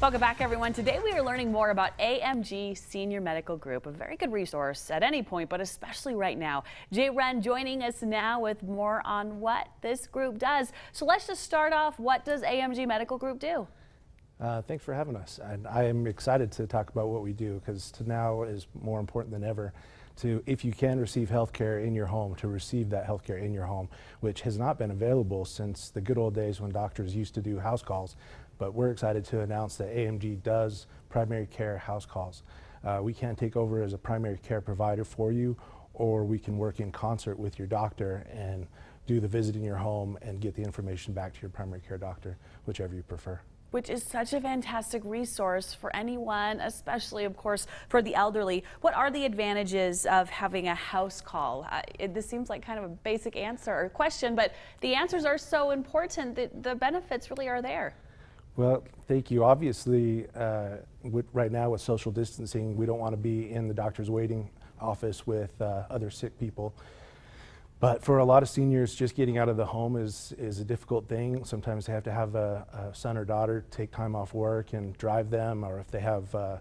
Welcome back, everyone. Today we are learning more about AMG Senior Medical Group, a very good resource at any point, but especially right now. Jay Wren joining us now with more on what this group does. So let's just start off. What does AMG Medical Group do? Uh, thanks for having us. And I am excited to talk about what we do because to now is more important than ever to, if you can receive health care in your home, to receive that health care in your home, which has not been available since the good old days when doctors used to do house calls but we're excited to announce that AMG does primary care house calls. Uh, we can take over as a primary care provider for you, or we can work in concert with your doctor and do the visit in your home and get the information back to your primary care doctor, whichever you prefer which is such a fantastic resource for anyone, especially, of course, for the elderly. What are the advantages of having a house call? Uh, it, this seems like kind of a basic answer or question, but the answers are so important that the benefits really are there. Well, thank you. Obviously, uh, with, right now with social distancing, we don't want to be in the doctor's waiting office with uh, other sick people. But for a lot of seniors, just getting out of the home is, is a difficult thing. Sometimes they have to have a, a son or daughter take time off work and drive them, or if they have uh,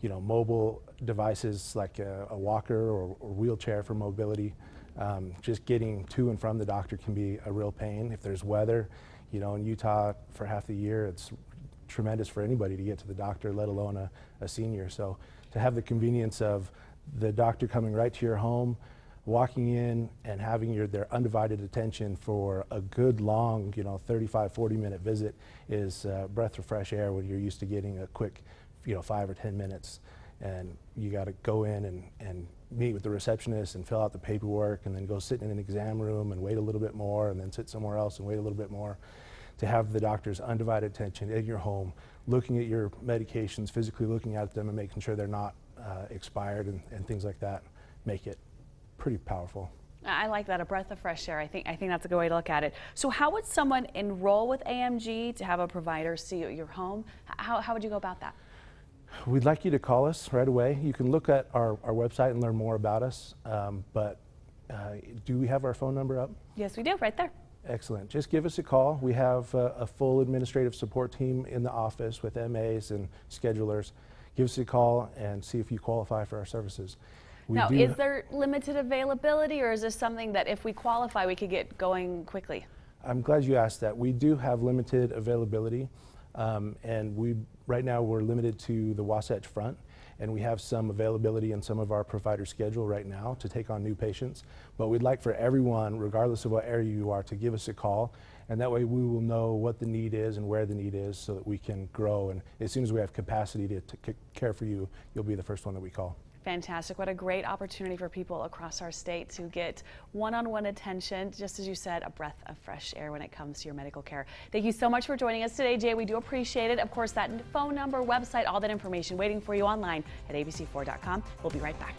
you know, mobile devices like a, a walker or, or, wheelchair for mobility, um, just getting to and from the doctor can be a real pain. If there's weather, you know, in Utah for half the year, it's tremendous for anybody to get to the doctor, let alone a, a senior. So to have the convenience of the doctor coming right to your home, walking in and having your their undivided attention for a good long, you know, 35, 40 minute visit is a breath of fresh air when you're used to getting a quick, you know, five or 10 minutes. And you got to go in and, and meet with the receptionist and fill out the paperwork and then go sit in an exam room and wait a little bit more and then sit somewhere else and wait a little bit more to have the doctor's undivided attention in your home, looking at your medications, physically looking at them and making sure they're not uh, expired and, and things like that make it pretty powerful. I like that, a breath of fresh air. I think I think that's a good way to look at it. So how would someone enroll with AMG to have a provider see you at your home? How, how would you go about that? We'd like you to call us right away. You can look at our, our website and learn more about us, um, but uh, do we have our phone number up? Yes, we do, right there. Excellent. Just give us a call. We have uh, a full administrative support team in the office with MAs and schedulers. Give us a call and see if you qualify for our services. We now, is there limited availability or is this something that if we qualify, we could get going quickly? I'm glad you asked that. We do have limited availability. Um, and we right now we're limited to the Wasatch Front, and we have some availability in some of our provider schedule right now to take on new patients. But we'd like for everyone, regardless of what area you are, to give us a call, and that way we will know what the need is and where the need is, so that we can grow. And as soon as we have capacity to, to care for you, you'll be the first one that we call. Fantastic. What a great opportunity for people across our state to get one-on-one attention, just as you said, a breath of fresh air when it comes to your medical care. Thank you so much for joining us today, Jay. We do appreciate it. Of course, that phone number, website, all that information waiting for you online at abc4.com. We'll be right back.